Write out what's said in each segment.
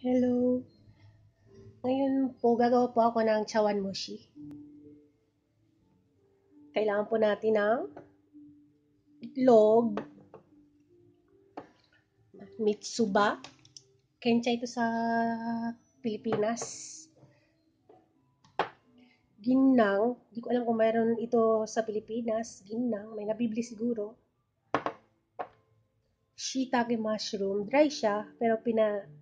Hello. Ngayon po, gagawa po ako ng chawan mochi. Kailangan po natin ng itlog, mitsuba, kencha ito sa Pilipinas, ginang, hindi ko alam kung mayroon ito sa Pilipinas, ginang, may nabibili siguro, shiitake mushroom, dry siya, pero pina,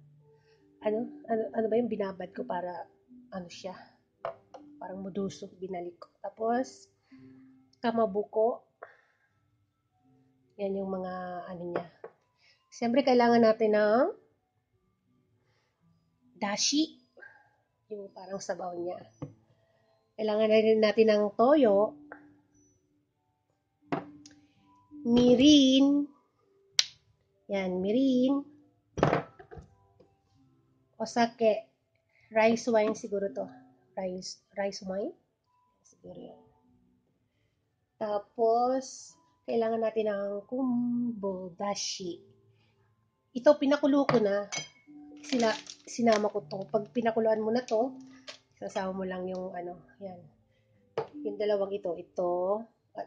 ano, ano, ano ba yung binabad ko para, ano siya, parang muduso, binalik ko. Tapos, kamabuko, yan yung mga, ano niya. Siyempre, kailangan natin ng dashi, yung parang sabaw niya. Kailangan na rin natin ng toyo, mirin, yan, mirin, o sake, rice wine siguro to. Rice, rice wine? Siguro yan. Tapos, kailangan natin ng kumbo dashi. Ito, pinakulo ko na. Sila, sinama ko to. Pag pinakuluan mo na to, sasama mo lang yung ano, yan. Yung dalawang ito, ito, at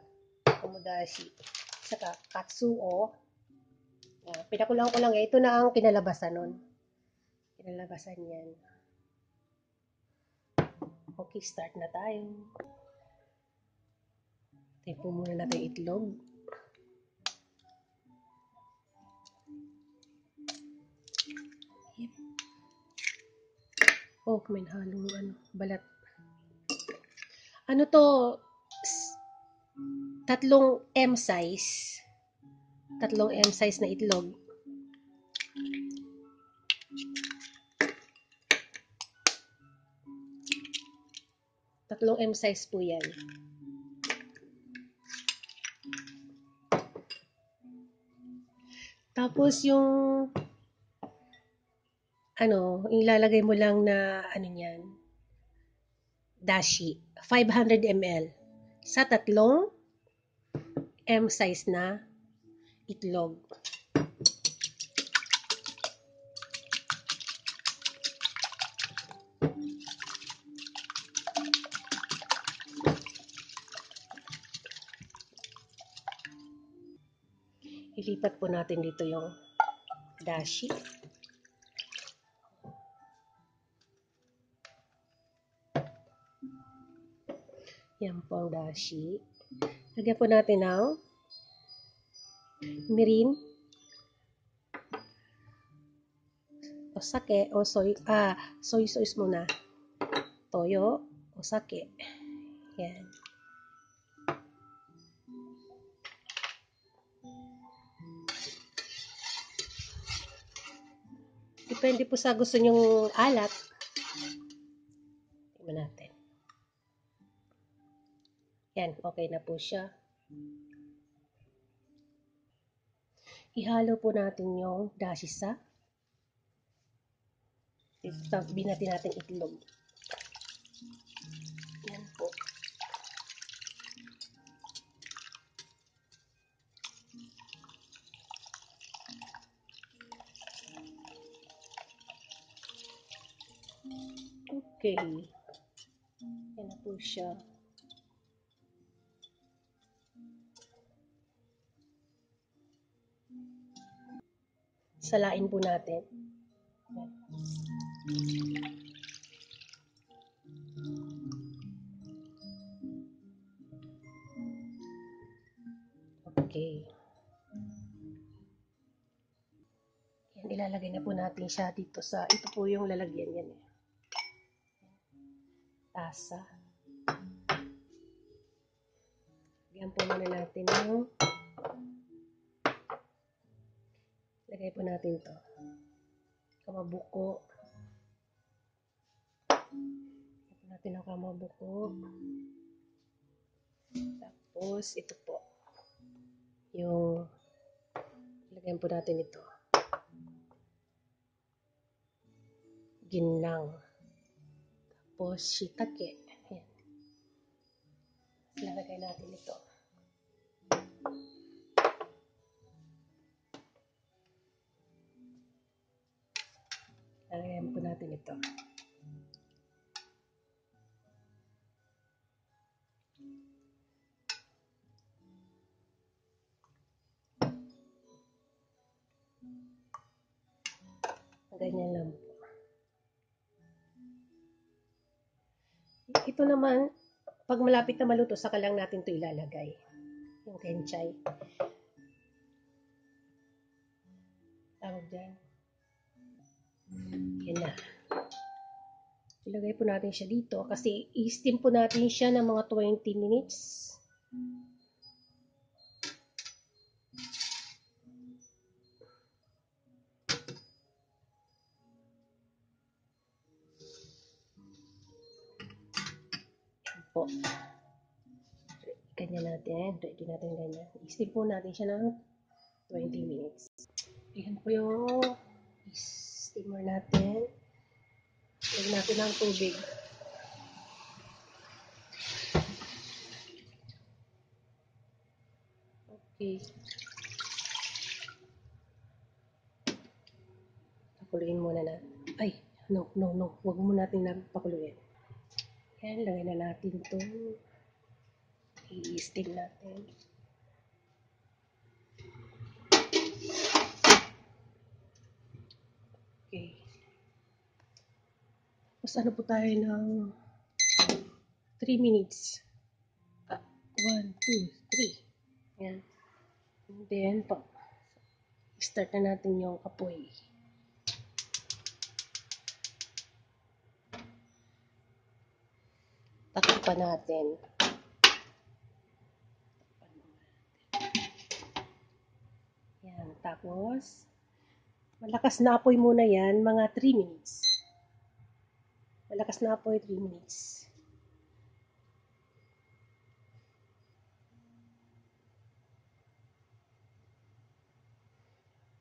kumodashi. Saka katsuo. Yan. Pinakulang ko lang, eh. ito na ang kinalabasan nun. Kinalabasan yan. Okay, start na tayo. Tayo po muna natin itlog. Yep. Oh, may halong ano, balat. Ano to? Tatlong M size. Tatlong M size na itlog. Tatlong M size po yan. Tapos yung ano, ilalagay mo lang na ano niyan, dashi, 500 ml sa tatlong M size na itlog. Ilipat po natin dito yung dashi. Yan po ang dashi. Lagyan po natin ng mirin o sake o soy, ah, soy sauce muna. Toyo o sake. Yan. Depende po sa gusto nyong alat. Tingnan natin. Yan, okay na po siya. Ihalo po natin yung dashi sa tabi natin natin itlog. Yan po. Okay. Yan na po siya. Salain po natin. Okay. Yan, ilalagay na po natin siya dito sa, ito po yung lalagyan yan eh. Tasa. Lagyan po muna natin yung lagay po natin to. Kamabuko. Lagyan po natin ang kamabuko. Tapos, ito po. Yung lagyan po natin ito. Ginang. Tapos, shiitake. Ayan. Natin ito. Lagayan po natin ito. Ganyan lang po. Ito naman, pag malapit na maluto, saka lang natin ito ilalagay. Yung kenchay. Tawag dyan. Yan na. Ilagay po natin siya dito kasi i-steam po natin siya ng mga 20 minutes. Ganyan natin. Ready natin ganyan. I-steam po natin siya ng 20 minutes. Ayan po yung steamer natin. Lagyan natin ng tubig. Okay. Pakuluin muna na. Ay, no, no, no. Huwag mo natin na pakuluin. Yan, lagay na natin ito. I-steam natin. Okay. Tapos ano po tayo ng 3 minutes. 1, 2, 3. Yan. And then, pa, start na natin yung apoy. Takipan natin. Yan. Tapos, malakas na apoy muna yan, mga 3 minutes. Malakas na apoy, 3 minutes.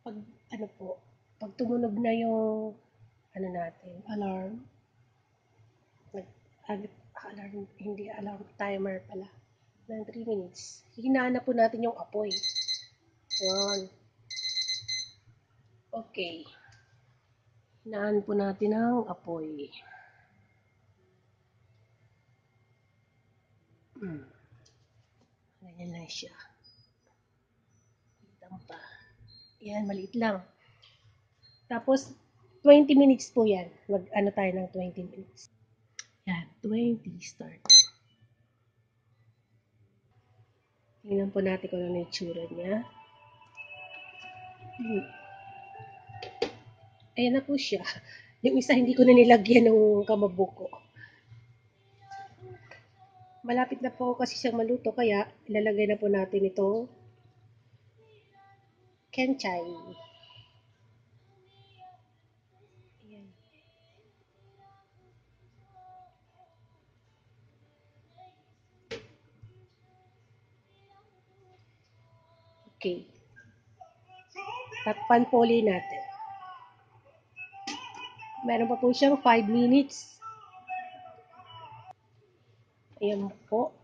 Pag, ano po, pag tumunog na yung, ano natin, alarm, nag, ag- alarm, hindi alarm, timer pala, ng 3 minutes, hinaan na po natin yung apoy. Yun. Okay. Hinaan po natin ang apoy. Hmm. Ganyan lang siya. Litang pa. Yan, maliit lang. Tapos, 20 minutes po yan. Mag, ano tayo ng 20 minutes. Yan, 20 start. Tingnan po natin kung ano yung itsura niya. Hmm. Ayan na po siya. Yung isa hindi ko na nilagyan ng kamabuko. Malapit na po kasi siyang maluto kaya ilalagay na po natin itong kenchay. Okay. Takpan po ulit natin. Meron pa po siyang 5 minutes. Ayan po.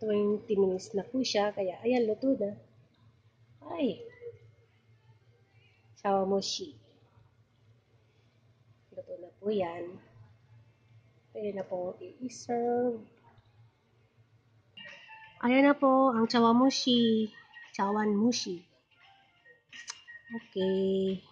20 minutes na po siya. Kaya, ayan, luto na. Ay. Shawamushi. Luto na po yan. Pwede na po i-serve. Ayan na po ang chawamushi. Chawanmushi. Okay.